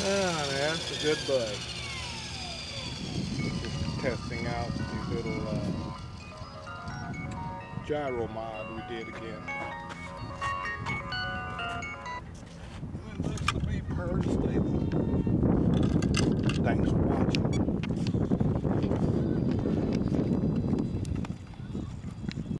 Ah, that's a good bug. Just testing out the little uh, gyro mod we did again. It looks to be pretty stable. Thanks for watching.